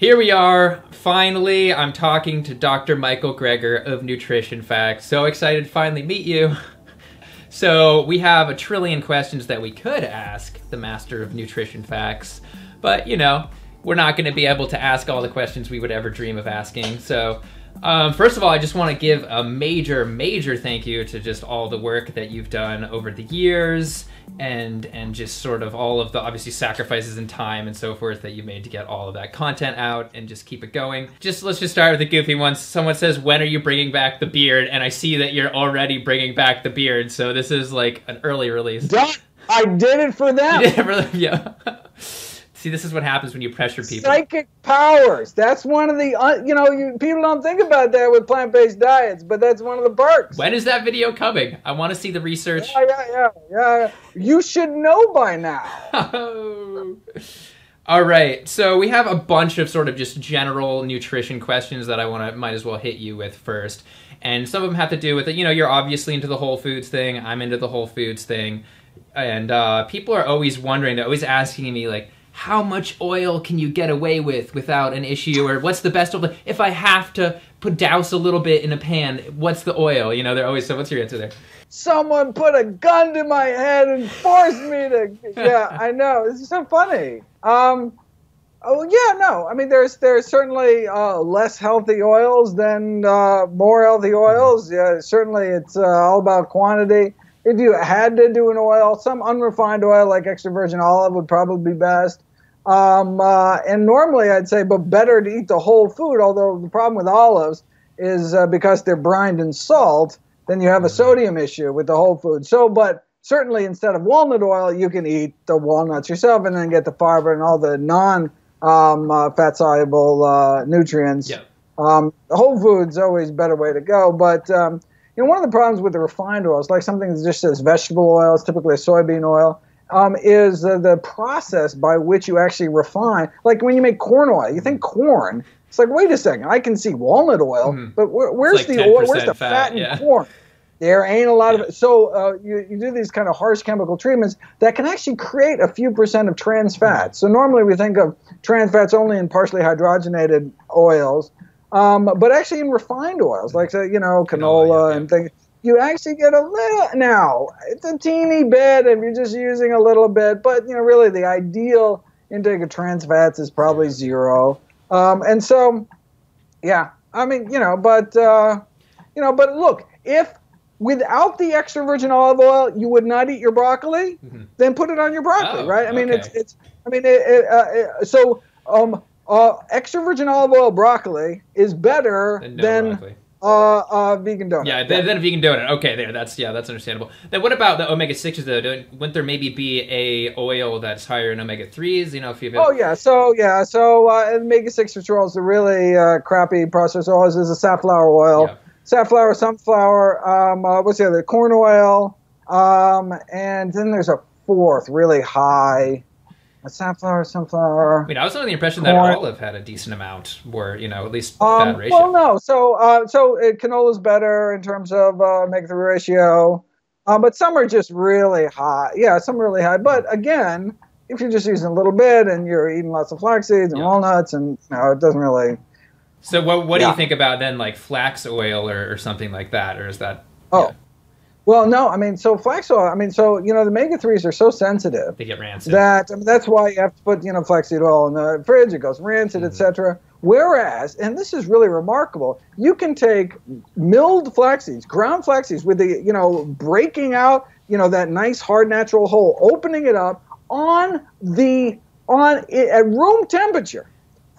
Here we are. Finally, I'm talking to Dr. Michael Greger of Nutrition Facts. So excited to finally meet you. So, we have a trillion questions that we could ask the master of nutrition facts, but you know, we're not going to be able to ask all the questions we would ever dream of asking. So, um, first of all, I just want to give a major, major thank you to just all the work that you've done over the years, and and just sort of all of the obviously sacrifices and time and so forth that you made to get all of that content out and just keep it going. Just let's just start with the goofy ones. Someone says, "When are you bringing back the beard?" And I see that you're already bringing back the beard, so this is like an early release. I did it for them. It for them, yeah. See, this is what happens when you pressure people. Psychic powers. That's one of the, uh, you know, you, people don't think about that with plant based diets, but that's one of the perks. When is that video coming? I want to see the research. Yeah, yeah, yeah, yeah. You should know by now. All right, so we have a bunch of sort of just general nutrition questions that I want to might as well hit you with first, and some of them have to do with it. You know, you're obviously into the Whole Foods thing. I'm into the Whole Foods thing, and uh, people are always wondering. They're always asking me like how much oil can you get away with without an issue? Or what's the best oil? If i have to put douse a little bit in a pan what's the oil? You know they're always so what's your answer there? Someone put a gun to my head and forced me to yeah i know. This is so funny. Um oh yeah no. I mean there's there's certainly uh, less healthy oils than uh, more healthy oils. Yeah certainly it's uh, all about quantity if you had to do an oil, some unrefined oil like extra virgin olive would probably be best. Um, uh, and normally I'd say, but better to eat the whole food. Although the problem with olives is uh, because they're brined in salt, then you have a mm-hmm. sodium issue with the whole food. So, but certainly instead of walnut oil, you can eat the walnuts yourself and then get the fiber and all the non um, uh, fat soluble uh, nutrients. Yeah. Um, whole food's always a better way to go, but um, you know, one of the problems with the refined oils, like something that just says vegetable oil, it's typically a soybean oil, um, is uh, the process by which you actually refine. Like when you make corn oil, you think corn. It's like, wait a second, I can see walnut oil, mm. but where, where's like the oil? Where's the fat, fat in yeah. corn? There ain't a lot yeah. of it. So uh, you, you do these kind of harsh chemical treatments that can actually create a few percent of trans fats. So normally we think of trans fats only in partially hydrogenated oils. Um, but actually, in refined oils, like you know, canola yeah, and things, you actually get a little. Now, it's a teeny bit if you're just using a little bit, but you know, really, the ideal intake of trans fats is probably zero. Um, and so, yeah, I mean, you know, but uh, you know, but look, if without the extra virgin olive oil, you would not eat your broccoli, mm-hmm. then put it on your broccoli, oh, right? I mean, okay. it's it's. I mean, it, it, uh, so um, uh, extra virgin olive oil broccoli is better no than uh, uh, vegan donut. Yeah, then, a vegan donut. Okay, there. That's yeah, that's understandable. Then what about the omega sixes though? Wouldn't there maybe be a oil that's higher in omega threes? You know, if you. Oh yeah, so yeah, so uh, omega six which are also really uh, crappy processed oils is a safflower oil, yeah. safflower, sunflower. Um, uh, what's the other? Corn oil. Um, and then there's a fourth really high a sunflower, sunflower. I mean, I was under the impression corn. that olive had a decent amount, where you know at least um, that ratio. Well, no. So, uh, so uh, canola's better in terms of uh, omega three ratio, uh, but some are just really high. Yeah, some really high. But again, if you're just using a little bit and you're eating lots of flax seeds and yeah. walnuts, and you know, it doesn't really. So, what what yeah. do you think about then, like flax oil or, or something like that, or is that? Oh, yeah. Well, no, I mean, so flax oil. I mean, so you know, the omega threes are so sensitive. They get rancid. That I mean, that's why you have to put you know flaxseed oil in the fridge. It goes rancid, mm-hmm. etc. Whereas, and this is really remarkable, you can take milled flax seeds, ground flax seeds, with the you know breaking out you know that nice hard natural hole, opening it up on the on at room temperature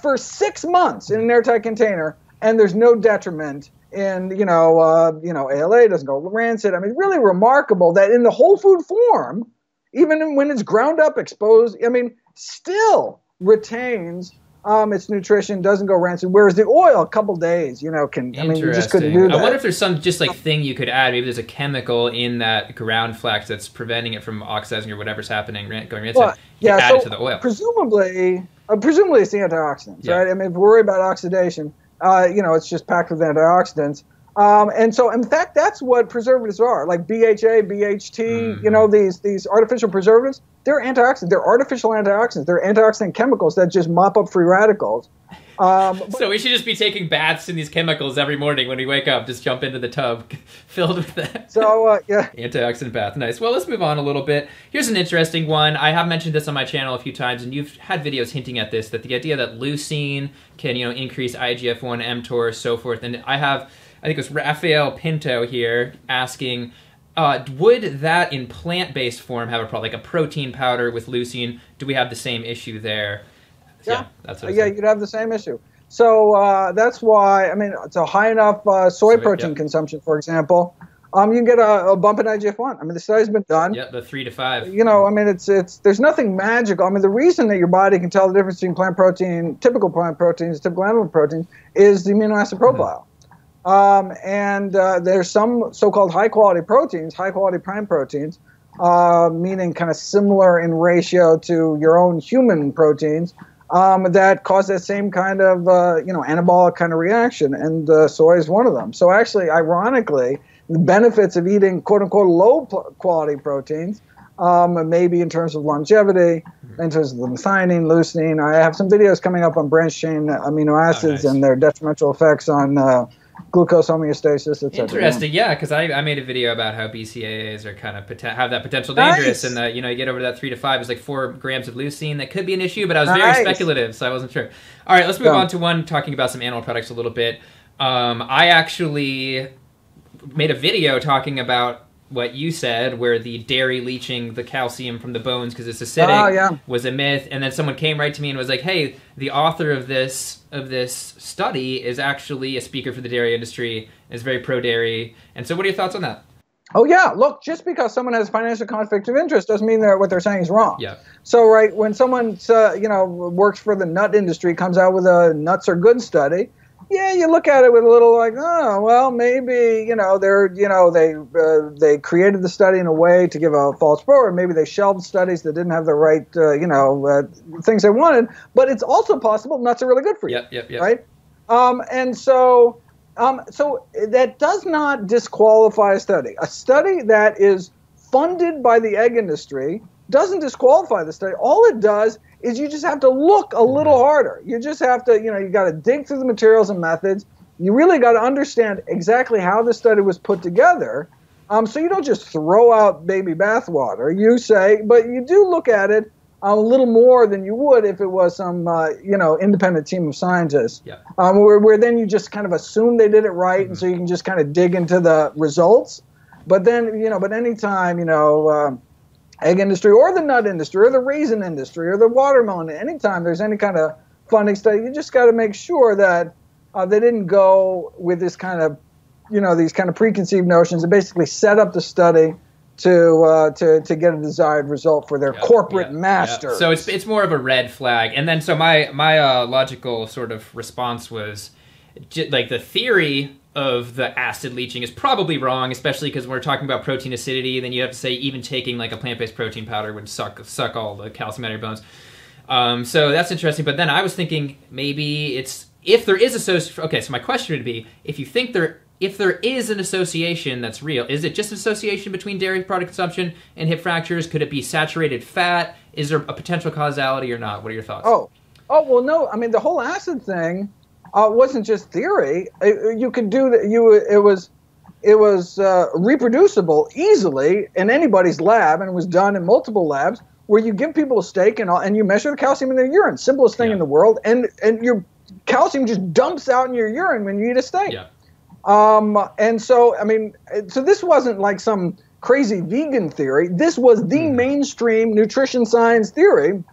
for six months in an airtight container, and there's no detriment and you know, uh, you know, ALA doesn't go rancid. I mean, really remarkable that in the whole food form, even when it's ground up, exposed, I mean, still retains um, its nutrition, doesn't go rancid. Whereas the oil, a couple days, you know, can I mean, you just couldn't do that. I wonder if there's some just like thing you could add. Maybe there's a chemical in that ground flax that's preventing it from oxidizing or whatever's happening, going rancid. Well, yeah, add so it to the oil. Presumably, uh, presumably it's the antioxidants, yeah. right? I mean, if we worry about oxidation, uh, you know, it's just packed with antioxidants. Um, and so, in fact, that's what preservatives are. Like BHA, BHT, mm-hmm. you know, these these artificial preservatives. They're antioxidants. They're artificial antioxidants. They're antioxidant chemicals that just mop up free radicals. Um, so we should just be taking baths in these chemicals every morning when we wake up. Just jump into the tub filled with that. So uh, yeah, antioxidant bath. Nice. Well, let's move on a little bit. Here's an interesting one. I have mentioned this on my channel a few times, and you've had videos hinting at this. That the idea that leucine can you know increase IGF-1, mTOR, so forth. And I have, I think it was Rafael Pinto here asking. Uh, would that in plant-based form have a problem, like a protein powder with leucine? Do we have the same issue there? Yeah, yeah yeah. You'd have the same issue. So uh, that's why I mean it's a high enough uh, soy protein yeah. consumption, for example. Um, you can get a, a bump in IGF-1. I mean, the study's been done. Yeah, the three to five. You know, I mean, it's it's there's nothing magical. I mean, the reason that your body can tell the difference between plant protein, typical plant proteins, typical animal proteins, is the amino acid mm-hmm. profile. Mm-hmm. Um, and uh, there's some so-called high-quality proteins, high-quality plant proteins, uh, meaning kind of similar in ratio to your own human proteins, um, that cause that same kind of uh, you know anabolic kind of reaction, and uh, soy is one of them. So actually, ironically, the benefits of eating quote unquote low quality proteins, um, maybe in terms of longevity, in terms of the methionine, leucine. I have some videos coming up on branched chain amino acids oh, nice. and their detrimental effects on uh, glucose homeostasis, etc. Interesting, yeah, because I, I made a video about how BCAAs are kind of poten- have that potential dangerous, nice. and that you know you get over that three to five is like four grams of leucine that could be an issue, but I was nice. very speculative, so I wasn't sure. All right, let's move on to one talking about some animal products a little bit. Um, I actually made a video talking about what you said, where the dairy leaching the calcium from the bones because it's acidic, oh, yeah. was a myth. And then someone came right to me and was like, "Hey, the author of this of this study is actually a speaker for the dairy industry, is very pro dairy." And so, what are your thoughts on that? Oh yeah, look, just because someone has financial conflict of interest doesn't mean that what they're saying is wrong. Yeah. So right when someone uh, you know works for the nut industry comes out with a nuts are good study, yeah, you look at it with a little like, oh, well, maybe you know they're you know they uh, they created the study in a way to give a false pro, or maybe they shelved studies that didn't have the right uh, you know uh, things they wanted. But it's also possible nuts are really good for you. Yep, yep, yep. Right. Um, and so um, so that does not disqualify a study. A study that is funded by the egg industry doesn't disqualify the study. All it does is you just have to look a little harder. You just have to, you know, you got to dig through the materials and methods. You really got to understand exactly how the study was put together. Um, so you don't just throw out baby bathwater. You say, but you do look at it a little more than you would if it was some, uh, you know, independent team of scientists. Yeah. Um, where, where then you just kind of assume they did it right, mm-hmm. and so you can just kind of dig into the results. But then, you know, but anytime, you know. Uh, egg industry or the nut industry or the raisin industry or the watermelon. Anytime there's any kind of funding study, you just got to make sure that uh, they didn't go with this kind of, you know, these kind of preconceived notions and basically set up the study to uh, to to get a desired result for their yep, corporate yep, masters. Yep. So it's it's more of a red flag. And then so my my uh, logical sort of response was like the theory of the acid leaching is probably wrong, especially because we're talking about protein acidity. Then you have to say even taking like a plant-based protein powder would suck suck all the calcium out of your bones. Um, so that's interesting. But then I was thinking maybe it's if there is association. Okay, so my question would be if you think there if there is an association that's real, is it just an association between dairy product consumption and hip fractures? Could it be saturated fat? Is there a potential causality or not? What are your thoughts? Oh, oh well, no. I mean, the whole acid thing uh, wasn't just theory. It, you could do that. You it was it was uh, reproducible easily in anybody's lab, and it was done in multiple labs where you give people a steak and and you measure the calcium in their urine. Simplest thing yeah. in the world, and and your calcium just dumps out in your urine when you eat a steak. Yeah. Um, and so I mean, so this wasn't like some crazy vegan theory. This was the mm. mainstream nutrition science theory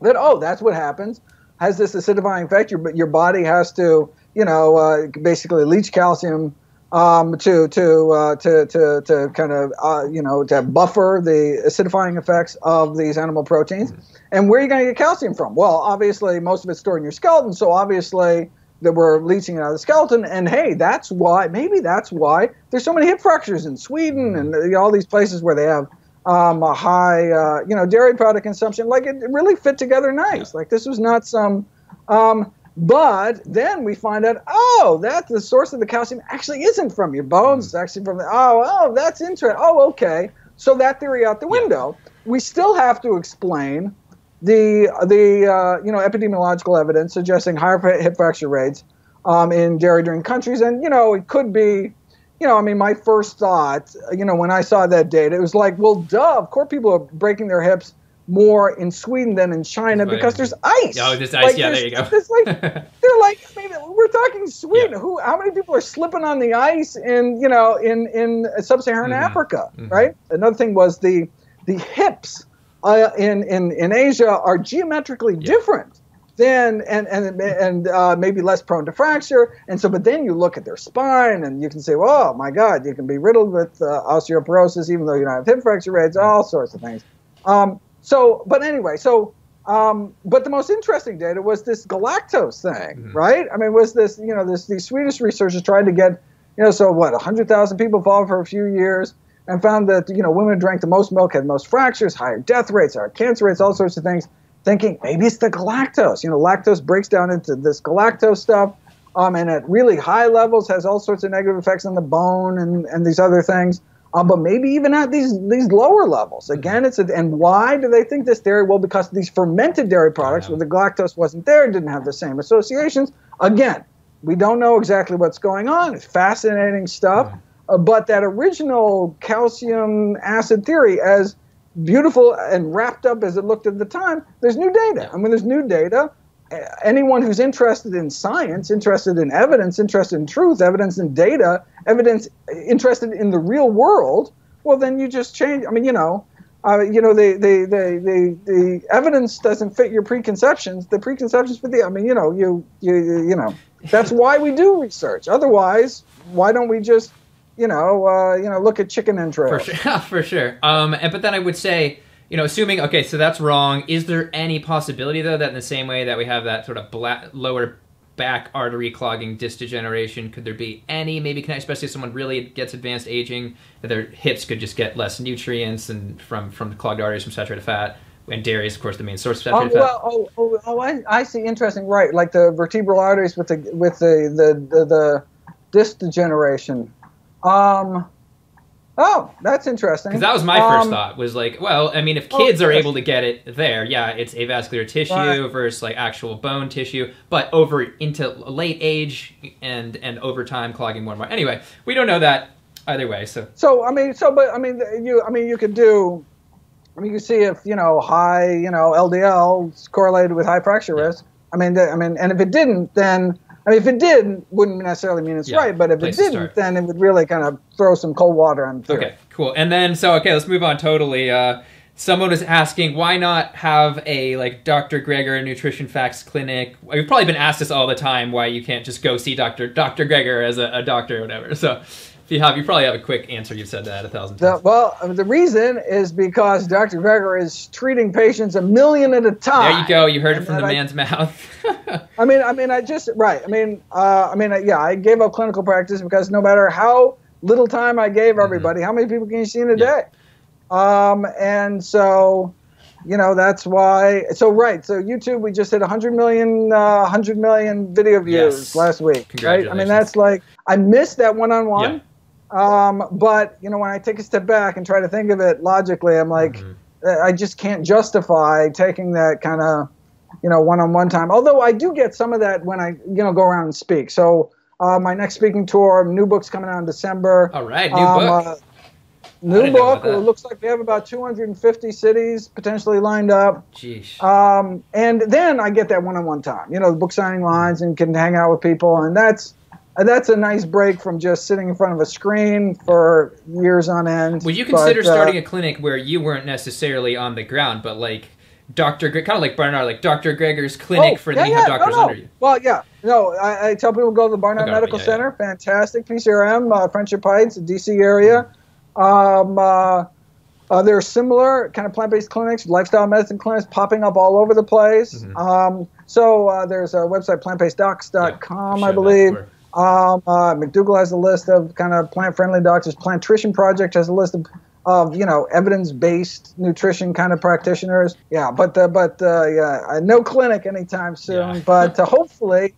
that oh, that's what happens has this acidifying effect. Your your body has to you know uh, basically leach calcium um, to to, uh, to to to kind of uh, you know to buffer the acidifying effects of these animal proteins. And where are you going to get calcium from? Well, obviously most of it's stored in your skeleton, so obviously that we're leaching it out of the skeleton. And hey, that's why maybe that's why there's so many hip fractures in Sweden and all these places where they have um, a high, uh, you know, dairy product consumption. Like it really fit together nice. Like this was not some. Um, but then we find out, oh, that the source of the calcium actually isn't from your bones. It's actually from the. Oh, oh, that's interesting. Oh, okay. So that theory out the window. We still have to explain the the uh, you know epidemiological evidence suggesting higher hip fracture rates um, in dairy drinking countries, and you know it could be, you know, I mean, my first thought, you know, when I saw that data, it was like, well, duh, of course people are breaking their hips more in Sweden than in China because there's ice. Oh, there's ice. Like, yeah, there you go. like, they're like, I mean, we're talking Sweden. Yeah. Who? How many people are slipping on the ice in you know in in sub-Saharan mm-hmm. Africa, mm-hmm. right? Another thing was the the hips uh, in in in Asia are geometrically yeah. different than and and and uh, maybe less prone to fracture. And so, but then you look at their spine, and you can say, "Well, oh, my God, you can be riddled with uh, osteoporosis, even though you don't have hip fracture rates, all sorts of things." Um, so, but anyway, so, um, but the most interesting data was this galactose thing, mm-hmm. right? I mean, was this, you know, this these Swedish researchers tried to get, you know, so what, 100,000 people followed for a few years and found that, you know, women drank the most milk, had most fractures, higher death rates, higher cancer rates, all sorts of things, thinking maybe it's the galactose. You know, lactose breaks down into this galactose stuff. Um, and at really high levels has all sorts of negative effects on the bone and, and these other things um, but maybe even at these these lower levels. Mm-hmm. Again, it's a, and why do they think this dairy? Well, because these fermented dairy products, yeah. where the galactose wasn't there, didn't have the same associations. Again, we don't know exactly what's going on. It's fascinating stuff, mm-hmm. uh, but that original calcium acid theory, as beautiful and wrapped up as it looked at the time, there's new data. I mean, there's new data anyone who's interested in science, interested in evidence, interested in truth, evidence in data, evidence interested in the real world, well, then you just change. I mean, you know, uh, you know, the, the, the, the, the evidence doesn't fit your preconceptions. The preconceptions fit the. I mean, you know, you you you know, that's why we do research. Otherwise, why don't we just, you know, uh, you know, look at chicken entrails? For sure, for sure. Um, and but then I would say you know, assuming okay, so that's wrong. Is there any possibility though that in the same way that we have that sort of black, lower back artery clogging disc degeneration, could there be any maybe connect, especially if someone really gets advanced aging, that their hips could just get less nutrients and from from clogged arteries from saturated fat? And dairy is, of course, the main source of saturated oh, well, Oh, oh, oh I, I see. Interesting. Right, like the vertebral arteries with the with the the, the, the disc degeneration. Um, Oh, that's interesting. Because that was my first um, thought. Was like, well, I mean, if oh, kids oh, are able to get it there, yeah, it's avascular tissue right. versus like actual bone tissue. But over into late age and and over time, clogging more and more. Anyway, we don't know that either way. So. So I mean, so but I mean, you I mean, you could do. I mean, you see if you know high, you know, LDL is correlated with high fracture yeah. risk. I mean, I mean, and if it didn't, then I mean, if it did, wouldn't necessarily mean it's yeah, right. But if it didn't, then it would really kind of throw some cold water on. Theory. Okay, cool. And then so okay, let's move on. Totally. Uh, someone was asking why not have a like Dr. Greger nutrition facts clinic. We've probably been asked this all the time why you can't just go see Dr. Dr. Greger as a, a doctor or whatever. So you have, you probably have a quick answer. You've said that a thousand times. The, well, the reason is because Dr. Greger is treating patients a million at a time. There you go. You heard it from the I, man's mouth. I mean, I mean, I just right. I mean, uh, I mean, yeah, I gave up clinical practice because no matter how little time I gave mm-hmm. everybody, mm-hmm. how many people can you see in a yeah. day? Um, and so, you know, that's why. So right. So YouTube, we just hit 100 million, uh, 100 million video views yes. last week. Right. I mean, that's like I missed that one-on-one. Yeah um, but you know, when I take a step back and try to think of it logically, I'm like, mm-hmm. I just can't justify taking that kind of, you know, one-on-one time. Although I do get some of that when I, you know, go around and speak. So uh, my next speaking tour, new book's coming out in December. All right, new um, book. Uh, new book. It looks like we have about 250 cities potentially lined up. Jeez. Um, and then I get that one-on-one time. You know, the book signing lines and can hang out with people, and that's that's a nice break from just sitting in front of a screen for years on end. Would you consider but, uh, starting a clinic where you weren't necessarily on the ground, but like Dr. Gre- kind of like Barnard, like Dr. Greger's clinic oh, for yeah, the yeah, doctors no, no. under you? Well, yeah. No, I, I, tell people to go to the Barnard okay, Medical yeah, Center. Fantastic. PCRM, uh, Friendship Heights, DC area. Um, uh, uh, there are similar kind of plant-based clinics, lifestyle medicine clinics popping up all over the place. Mm-hmm. Um, so uh, there's a website, plantbaseddocs.com, yeah, I believe. Um, uh, McDougall has a list of kind of plant-friendly doctors. Plantrician Project has a list of, of you know evidence-based nutrition kind of practitioners. Yeah, but uh, but uh, yeah, no clinic anytime soon. Yeah. but uh, hopefully,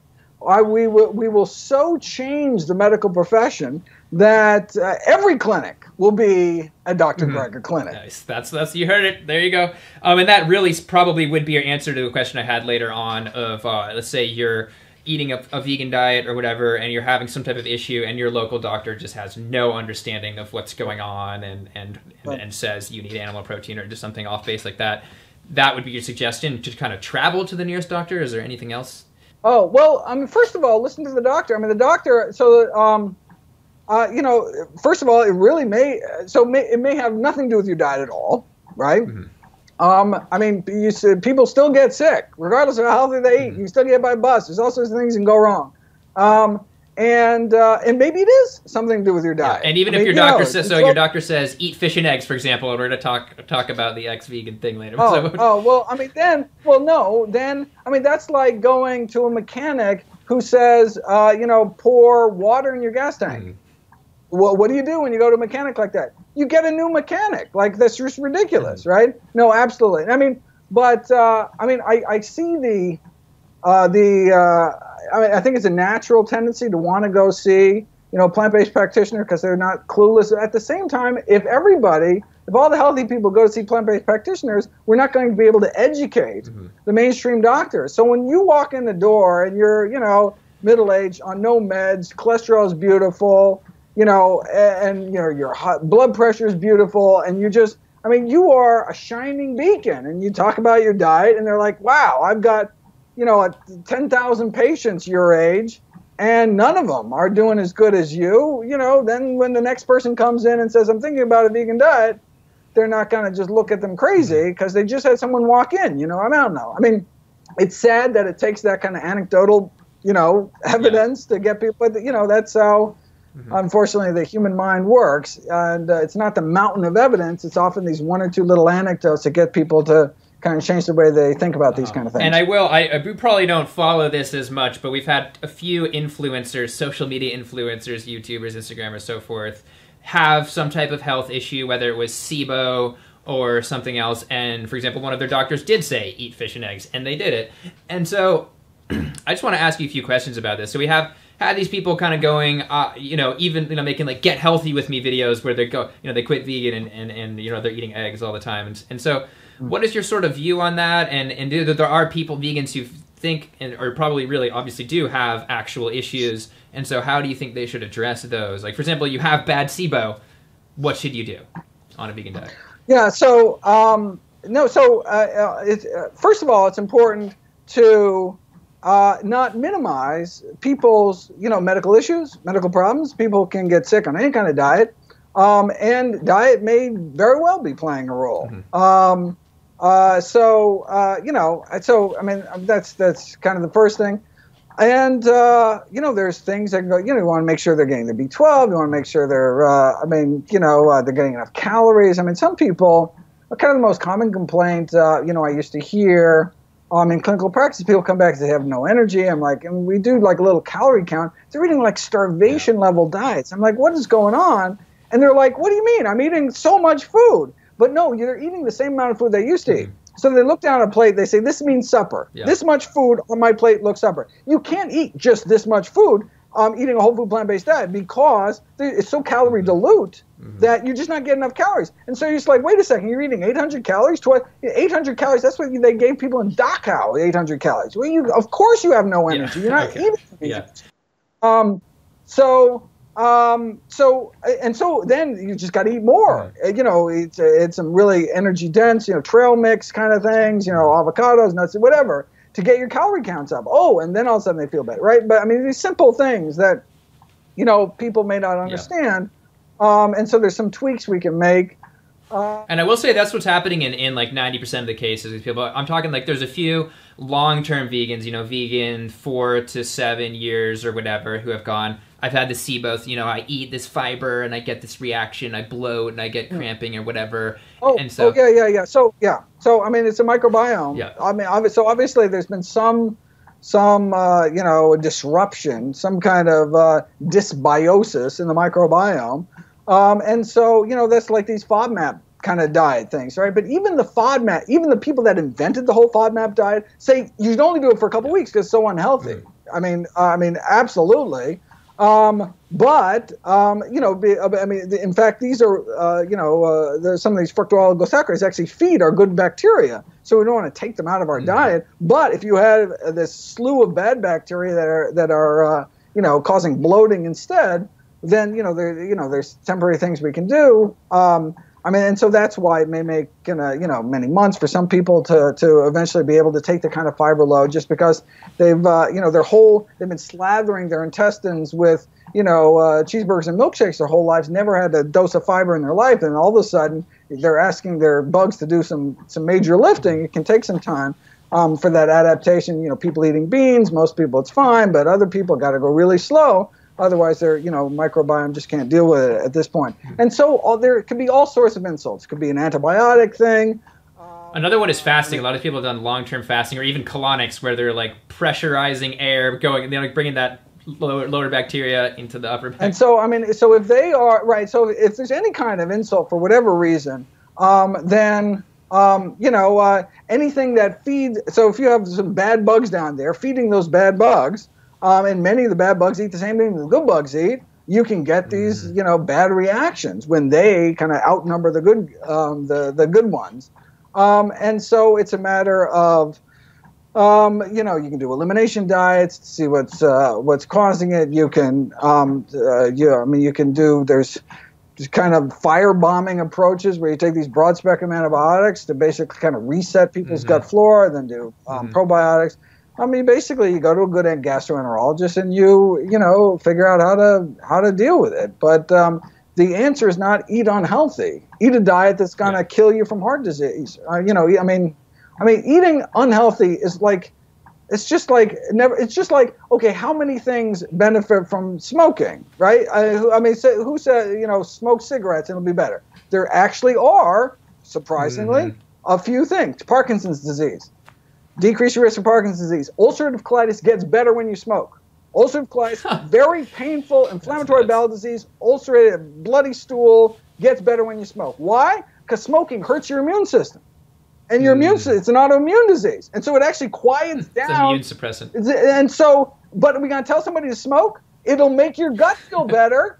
I, we will we will so change the medical profession that uh, every clinic will be a doctor Mm-hmm. Greger clinic. Nice. That's that's you heard it. There you go. Um, and that really probably would be your answer to a question I had later on. Of uh, let's say you're eating a, a vegan diet or whatever, and you're having some type of issue, and your local doctor just has no understanding of what's going on, and and and, Right. and says you need animal protein or just something off base like that. That would be your suggestion to kind of travel to the nearest doctor. Is there anything else? Oh well, I mean, first of all, listen to the doctor. I mean, the doctor. So, um, uh, you know, first of all, it really may. So, may, it may have nothing to do with your diet at all, right? Um, I mean, you people still get sick, regardless of how healthy they eat. You still get by bus. There's all sorts of things that can go wrong. Um, and uh, and maybe it is something to do with your diet. And even I if mean, your you know, doctor says so, your doctor says eat fish and eggs, for example. And we're going to talk talk about the ex vegan thing later. Oh, So- oh, well, I mean, then, well, no, then, I mean, that's like going to a mechanic who says, uh, you know, pour water in your gas tank. Mhm. Well, what do you do when you go to a mechanic like that? You get a new mechanic. Like, that's just ridiculous, right? No, absolutely. I mean, but, uh, I mean, I, I see the, uh, the, uh, I mean, I think it's a natural tendency to want to go see, you know, plant-based practitioner because they're not clueless. At the same time, if everybody, if all the healthy people go to see plant-based practitioners, we're not going to be able to educate the mainstream doctors. So when you walk in the door and you're, you know, middle-aged on no meds, cholesterol is beautiful, you know, and, and you know your hot blood pressure is beautiful, and you just, I mean, you are a shining beacon. And you talk about your diet, and they're like, wow, I've got, you know, 10,000 patients your age, and none of them are doing as good as you. You know, then when the next person comes in and says, I'm thinking about a vegan diet, they're not going to just look at them crazy because they just had someone walk in. You know, I don't know. I mean, it's sad that it takes that kind of anecdotal, you know, evidence to get people. But you know, that's how, Mm-hmm. unfortunately, the human mind works. And uh, it's not the mountain of evidence. It's often these one or two little anecdotes that get people to kind of change the way they think about these uh-huh. kind of things. And I will. I, I we probably don't follow this as much, but we've had a few influencers, social media influencers, YouTubers, Instagrammers, so forth, have some type of health issue, whether it was SIBO or something else. And for example, one of their doctors did say eat fish and eggs, and they did it. And so, I just want to ask you a few questions about this. So we have had these people kind of going, uh, you know, even you know making like get healthy with me videos where they go, you know, they quit vegan and and, and you know they're eating eggs all the time, and, and so. What is your sort of view on that? And and do there are people vegans who think and or probably really obviously do have actual issues, and so how do you think they should address those? Like for example, you have bad SIBO, what should you do on a vegan diet? Yeah. So um, no. So uh, uh, it's, uh, first of all, it's important to uh, not minimize people's you know medical issues, medical problems. People can get sick on any kind of diet, um, and diet may very well be playing a role. Um, uh, so uh, you know, so I mean, that's that's kind of the first thing. And uh, you know, there's things that can go. You know, you want to make sure they're getting their B12. You want to make sure they're. Uh, I mean, you know, uh, they're getting enough calories. I mean, some people. Kind of the most common complaint. Uh, you know, I used to hear. Um, in clinical practice, people come back and they have no energy. I'm like, and we do like a little calorie count. They're eating like starvation level diets. I'm like, what is going on? And they're like, what do you mean? I'm eating so much food. But no, you're eating the same amount of food they used to eat. So they look down at a plate, they say, This means supper. Yeah. This much food on my plate looks supper. You can't eat just this much food um, eating a whole food plant based diet because it's so calorie dilute that you're just not getting enough calories. And so you're just like, wait a second, you're eating 800 calories? Twi- 800 calories, that's what they gave people in Dachau, 800 calories. Well, you, of course you have no Yeah. energy. You're not Okay. eating. Yeah. Um, so, um, so, and so then you just got to eat more. Uh, You know, it's, it's some really energy dense, you know, trail mix kind of things, you know, avocados, nuts, whatever, to get your calorie counts up. Oh, and then all of a sudden they feel better, right? But I mean, these simple things that, you know, people may not understand. Um, and so there's some tweaks we can make. Uh, And I will say that's what's happening in, in like 90% of the cases with people. I'm talking like there's a few long term vegans, you know, vegan four to seven years or whatever, who have gone, I've had to see both, you know, I eat this fiber and I get this reaction, I bloat and I get cramping or whatever. Oh, and so, oh, yeah, yeah, yeah. So yeah, so I mean, it's a microbiome. Yeah. I mean, so obviously there's been some, some uh, you know, disruption, some kind of uh, dysbiosis in the microbiome, um, and so you know that's like these FODMAP kind of diet things, right? But even the FODMAP, even the people that invented the whole FODMAP diet say you should only do it for a couple weeks because it's so unhealthy. I mean, uh, I mean, absolutely. Um, but um, you know, be, I mean, in fact, these are uh, you know uh, some of these fructooligosaccharides actually feed our good bacteria, so we don't want to take them out of our mm-hmm. diet. But if you have this slew of bad bacteria that are that are uh, you know causing bloating instead, then you know there you know there's temporary things we can do. Um, I mean, and so that's why it may make you know, many months for some people to, to eventually be able to take the kind of fiber load, just because they've uh, you know their whole they've been slathering their intestines with you know uh, cheeseburgers and milkshakes their whole lives, never had a dose of fiber in their life, and all of a sudden they're asking their bugs to do some some major lifting. It can take some time. Um, for that adaptation, you know, people eating beans, most people it's fine, but other people got to go really slow. Otherwise, their you know microbiome just can't deal with it at this point. Hmm. And so all, there could be all sorts of insults. It could be an antibiotic thing. Another one is fasting. A lot of people have done long-term fasting, or even colonics, where they're like pressurizing air, going, they're like bringing that lower, lower bacteria into the upper. And so, I mean, so if they are right, so if there's any kind of insult for whatever reason, um, then um, you know uh, anything that feeds. So if you have some bad bugs down there, feeding those bad bugs, um, and many of the bad bugs eat the same thing the good bugs eat. You can get these, mm-hmm. you know, bad reactions when they kind of outnumber the good, um, the the good ones, um, and so it's a matter of, um, you know, you can do elimination diets to see what's uh, what's causing it. You can, um, uh, you, I mean, you can do. There's just kind of firebombing approaches where you take these broad spectrum antibiotics to basically kind of reset people's mm-hmm. gut flora, then do um, mm-hmm. probiotics. I mean, basically, you go to a good gastroenterologist and you, you know, figure out how to how to deal with it. But um, the answer is not eat unhealthy. Eat a diet that's going to yeah. kill you from heart disease. Uh, you know, I mean, I mean, eating unhealthy is like, it's just like never. It's just like okay, how many things benefit from smoking, right? I, I mean, say, who said you know smoke cigarettes and it'll be better? There actually are, surprisingly, mm-hmm. a few things. Parkinson's disease decrease your risk of Parkinson's disease. Ulcerative colitis gets better when you smoke. Ulcerative colitis, very painful inflammatory bowel disease, ulcerated bloody stool gets better when you smoke. Why? Because smoking hurts your immune system. And your mm. immune system, it's an autoimmune disease. And so it actually quiets down. It's immune suppressant. And so, but we're going to tell somebody to smoke? It'll make your gut feel better.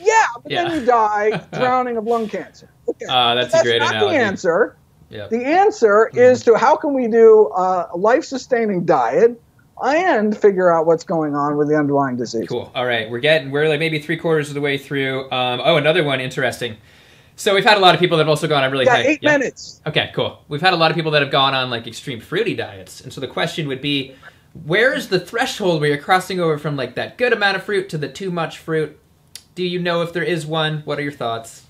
yeah, but yeah. then you die drowning of lung cancer. Okay. Uh, that's, that's a great not analogy. the answer. Yep. The answer mm-hmm. is to how can we do a life sustaining diet and figure out what's going on with the underlying disease. Cool. All right, we're getting we're like maybe three quarters of the way through. Um, oh, another one interesting. So we've had a lot of people that have also gone on really yeah, high. Eight yeah. minutes. Okay, cool. We've had a lot of people that have gone on like extreme fruity diets, and so the question would be, where is the threshold where you're crossing over from like that good amount of fruit to the too much fruit? Do you know if there is one? What are your thoughts?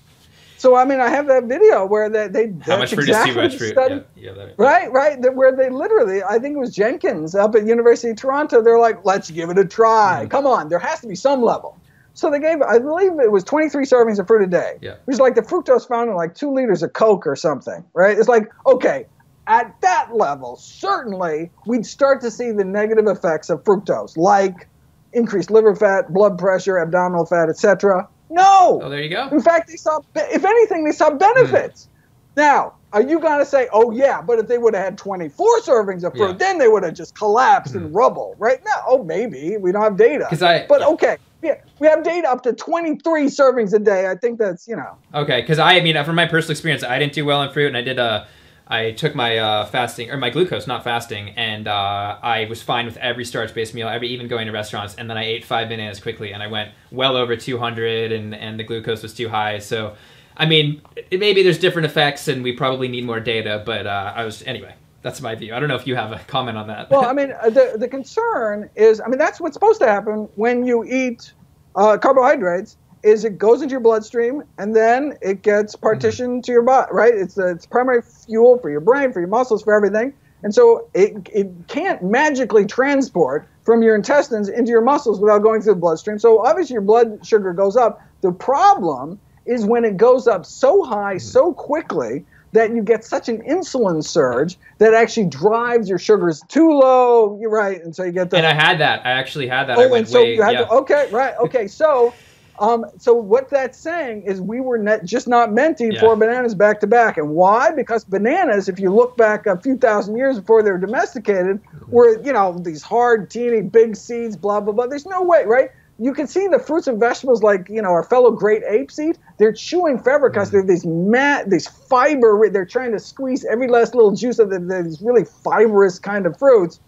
So I mean, I have that video where they they how much fruit exactly is too much fruit? Yeah, yeah, that, right, right. Where they literally, I think it was Jenkins up at University of Toronto. They're like, let's give it a try. Mm-hmm. Come on, there has to be some level. So they gave, I believe it was 23 servings of fruit a day, yeah. which is like the fructose found in like two liters of Coke or something, right? It's like, okay, at that level, certainly we'd start to see the negative effects of fructose, like increased liver fat, blood pressure, abdominal fat, etc. No. Oh, there you go. In fact, they saw, if anything, they saw benefits. Mm. Now, are you going to say, oh, yeah, but if they would have had 24 servings of fruit, yeah. then they would have just collapsed mm. in hmm. rubble, right? now? oh, maybe. We don't have data. I, but yeah. okay. Yeah, we have data up to 23 servings a day. I think that's, you know. Okay, because I, I mean, from my personal experience, I didn't do well in fruit, and I did a I took my uh, fasting or my glucose, not fasting, and uh, I was fine with every starch-based meal, every even going to restaurants. And then I ate five bananas quickly, and I went well over 200, and and the glucose was too high. So, I mean, it, maybe there's different effects, and we probably need more data. But uh, I was anyway. That's my view. I don't know if you have a comment on that. well, I mean, the the concern is, I mean, that's what's supposed to happen when you eat uh, carbohydrates is it goes into your bloodstream and then it gets partitioned mm-hmm. to your body, right? It's the it's primary fuel for your brain, for your muscles, for everything. And so it, it can't magically transport from your intestines into your muscles without going through the bloodstream. So obviously your blood sugar goes up. The problem is when it goes up so high mm-hmm. so quickly that you get such an insulin surge that actually drives your sugars too low. You're right, and so you get the. And I had that. I actually had that. Oh, and so way, you had yeah. to, okay, right, okay. So um, so what that's saying is we were net, just not meant to eat yeah. four bananas back to back. And why? Because bananas, if you look back a few thousand years before they were domesticated, were, you know, these hard, teeny, big seeds, blah, blah, blah. There's no way, right? you can see the fruits and vegetables like you know our fellow great apes eat. They're chewing forever because they're these mat, these fiber. They're trying to squeeze every last little juice of the, these really fibrous kind of fruits.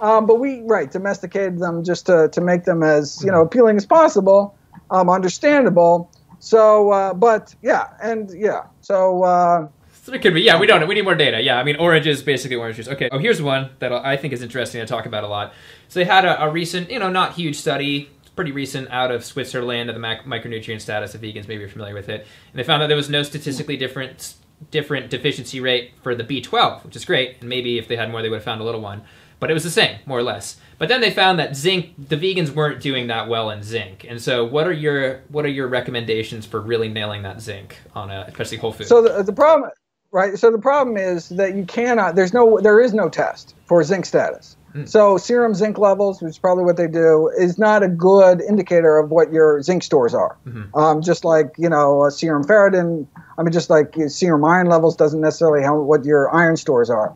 Um, but we right domesticated them just to to make them as you know appealing as possible, um, understandable. So, uh, but yeah, and yeah, so. Uh, it could be. Yeah, we don't. We need more data. Yeah, I mean, oranges, basically orange juice. Okay. Oh, here's one that I think is interesting to talk about a lot. So they had a, a recent, you know, not huge study, pretty recent, out of Switzerland of the mac- micronutrient status of vegans. Maybe you're familiar with it. And they found that there was no statistically different different deficiency rate for the B12, which is great. And maybe if they had more, they would have found a little one. But it was the same, more or less. But then they found that zinc, the vegans weren't doing that well in zinc. And so, what are your what are your recommendations for really nailing that zinc on a especially whole food? So the, the problem right? So the problem is that you cannot. There's no. There is no test for zinc status. Mm. So serum zinc levels, which is probably what they do, is not a good indicator of what your zinc stores are. Mm-hmm. Um, just like you know serum ferritin. I mean, just like serum iron levels doesn't necessarily help what your iron stores are.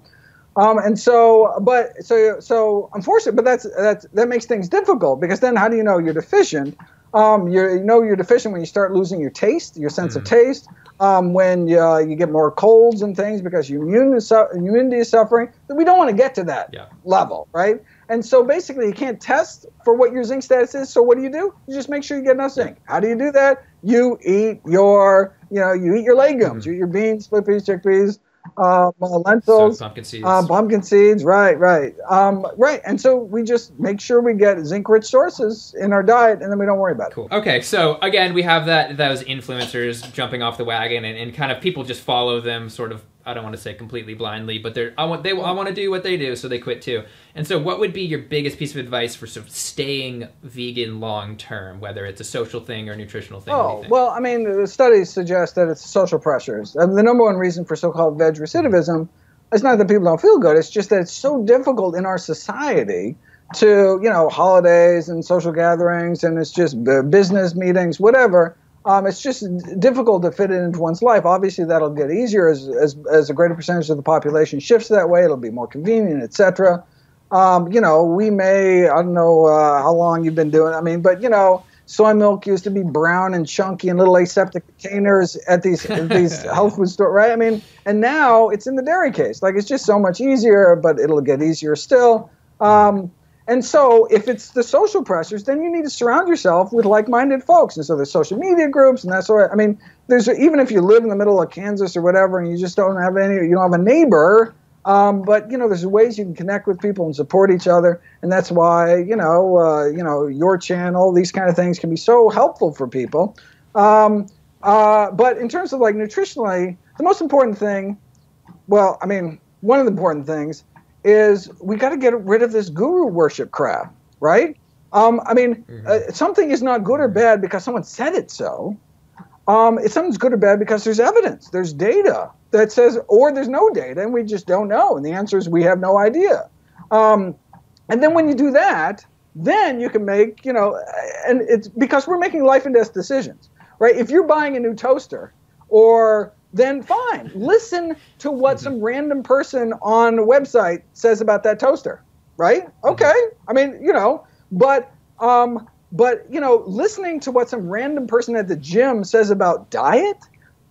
Um, and so, but so so unfortunately, but that's that's that makes things difficult because then how do you know you're deficient? Um, you know you're deficient when you start losing your taste, your sense mm-hmm. of taste um, when uh, you get more colds and things because your immune is su- immunity is suffering. We don't want to get to that yeah. level, right? And so basically, you can't test for what your zinc status is. So what do you do? You just make sure you get enough zinc. How do you do that? You eat your, you know, you eat your legumes. Mm-hmm. You eat your beans, split peas, chickpeas, uh, lentils, so pumpkin seeds. Uh, pumpkin seeds, right, right, um, right. And so we just make sure we get zinc-rich sources in our diet, and then we don't worry about it. Cool. Okay, so again, we have that those influencers jumping off the wagon, and, and kind of people just follow them, sort of I don't want to say completely blindly, but they're I want they I want to do what they do, so they quit too. And so, what would be your biggest piece of advice for sort of staying vegan long term, whether it's a social thing or a nutritional thing? Oh well, I mean, the studies suggest that it's social pressures. I mean, the number one reason for so-called veg recidivism is not that people don't feel good; it's just that it's so difficult in our society to you know holidays and social gatherings, and it's just business meetings, whatever um, it's just difficult to fit it into one's life. Obviously, that'll get easier as, as, as a greater percentage of the population shifts that way. It'll be more convenient, etc. Um, you know, we may, I don't know uh, how long you've been doing. I mean, but you know, soy milk used to be brown and chunky in little aseptic containers at these at these health food stores, right? I mean, and now it's in the dairy case. Like it's just so much easier, but it'll get easier still. Um, and so, if it's the social pressures, then you need to surround yourself with like-minded folks. And so, there's social media groups, and that's what I mean. There's even if you live in the middle of Kansas or whatever, and you just don't have any, you don't have a neighbor. Um, but you know, there's ways you can connect with people and support each other, and that's why you know, uh, you know, your channel, these kind of things can be so helpful for people. Um, uh, but in terms of like nutritionally, the most important thing, well, I mean, one of the important things is we got to get rid of this guru worship crap, right? Um, I mean, mm-hmm. uh, something is not good or bad because someone said it so. Um, if something's good or bad because there's evidence, there's data that says, or there's no data and we just don't know. And the answer is we have no idea. Um, and then when you do that, then you can make, you know, and it's because we're making life and death decisions, right? If you're buying a new toaster or then fine. Listen to what mm-hmm. some random person on a website says about that toaster, right? Mm-hmm. Okay. I mean, you know, but um, but you know, listening to what some random person at the gym says about diet,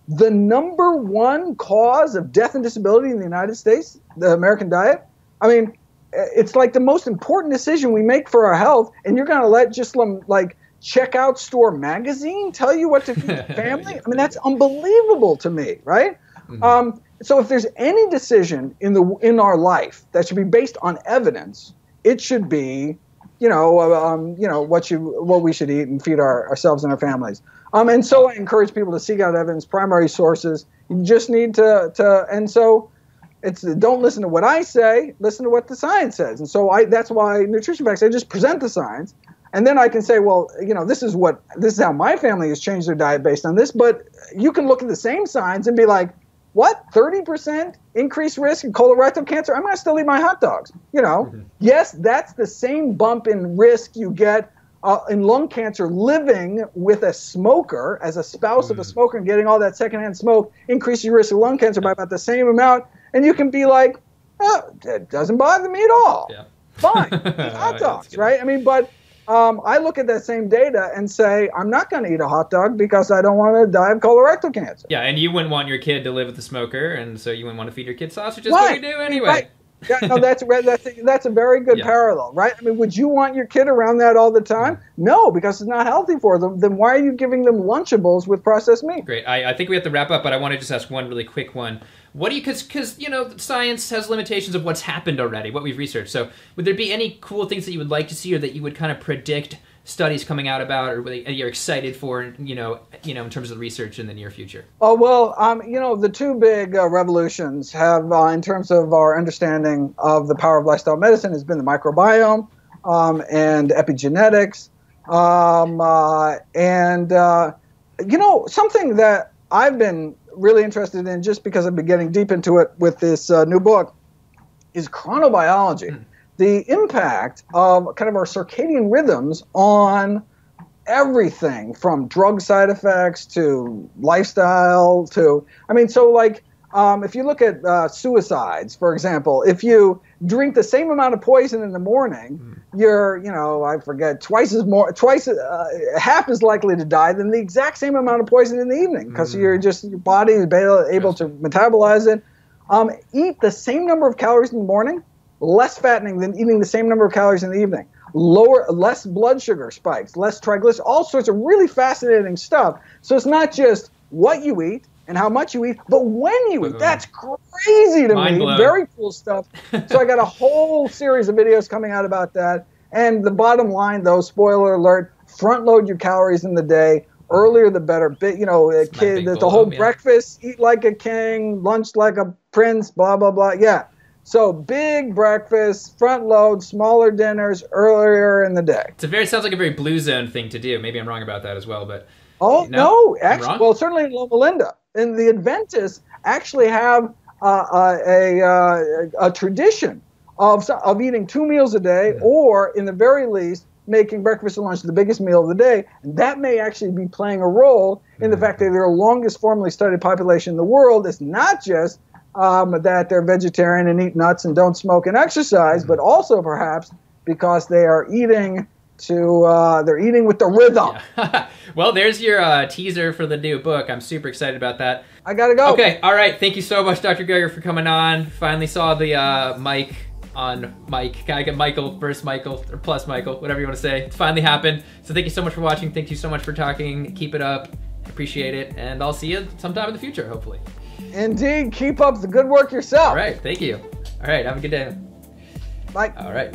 the number one cause of death and disability in the United States, the American diet. I mean, it's like the most important decision we make for our health, and you're going to let just like checkout store magazine tell you what to feed family? I mean, that's unbelievable to me, right? Mm-hmm. Um, so if there's any decision in the in our life that should be based on evidence, it should be, you know, uh, um, you know what you what we should eat and feed our, ourselves and our families. Um, and so I encourage people to seek out evidence, primary sources. You just need to to and so it's don't listen to what I say, listen to what the science says. And so I that's why nutrition facts I just present the science and then I can say, well, you know, this is what this is how my family has changed their diet based on this. But you can look at the same signs and be like, what, 30% increased risk in colorectal cancer? I'm going to still eat my hot dogs. You know, mm-hmm. yes, that's the same bump in risk you get uh, in lung cancer living with a smoker as a spouse mm-hmm. of a mm-hmm. smoker and getting all that secondhand smoke increases your risk of lung cancer by about the same amount. And you can be like, oh, it doesn't bother me at all. Yeah. Fine, hot dogs, right? I mean, but um, I look at that same data and say, I'm not going to eat a hot dog because I don't want to die of colorectal cancer. Yeah, and you wouldn't want your kid to live with a smoker, and so you wouldn't want to feed your kid sausages. Right. What do you do anyway? Right. Yeah, no, that's that's a, that's a very good Yeah. parallel, right? I mean, would you want your kid around that all the time? No, because it's not healthy for them. Then why are you giving them Lunchables with processed meat? Great. I, I think we have to wrap up, but I want to just ask one really quick one. What do you, because, because, you know, science has limitations of what's happened already, what we've researched. So, would there be any cool things that you would like to see or that you would kind of predict studies coming out about or that you're excited for, you know, you know, in terms of the research in the near future? Oh well, um, you know, the two big uh, revolutions have, uh, in terms of our understanding of the power of lifestyle medicine, has been the microbiome um, and epigenetics, um, uh, and uh, you know, something that I've been really interested in, just because I've been getting deep into it with this uh, new book, is chronobiology. The impact of kind of our circadian rhythms on everything from drug side effects to lifestyle to i mean so like um, if you look at uh, suicides for example if you drink the same amount of poison in the morning you're you know i forget twice as more twice uh, half as likely to die than the exact same amount of poison in the evening because you're just your body is able, able to metabolize it. Um, eat the same number of calories in the morning less fattening than eating the same number of calories in the evening. Lower less blood sugar spikes less triglycerides all sorts of really fascinating stuff. So it's not just what you eat and how much you eat but when you eat that's crazy to Mind me blown. very cool stuff so i got a whole series of videos coming out about that and the bottom line though spoiler alert front load your calories in the day earlier the better bit you know a kid the, whole yeah. breakfast eat like a king lunch like a prince blah blah blah yeah so big breakfast, front load, smaller dinners earlier in the day. It's a very, sounds like a very blue zone thing to do. Maybe I'm wrong about that as well, but Oh No? no, actually, well, certainly in Loma Linda, and the Adventists actually have uh, uh, a, uh, a tradition of of eating two meals a day, Mm-hmm. or in the very least, making breakfast and lunch the biggest meal of the day. And that may actually be playing a role in the Mm-hmm. fact that they're the longest formally studied population in the world. It's not just um, that they're vegetarian and eat nuts and don't smoke and exercise, but also perhaps because they are eating to uh, they're eating with the rhythm. well, there's your uh, teaser for the new book. I'm super excited about that. I gotta go. Okay, all right. Thank you so much, Dr. Greger, for coming on. Finally saw the uh, mic on Mike. I get Michael versus Michael or plus Michael, whatever you want to say. It's finally happened. So thank you so much for watching. Thank you so much for talking. Keep it up. Appreciate it, and I'll see you sometime in the future, hopefully. Indeed, keep up the good work yourself. All right. Thank you. All right. Have a good day. Bye. All right.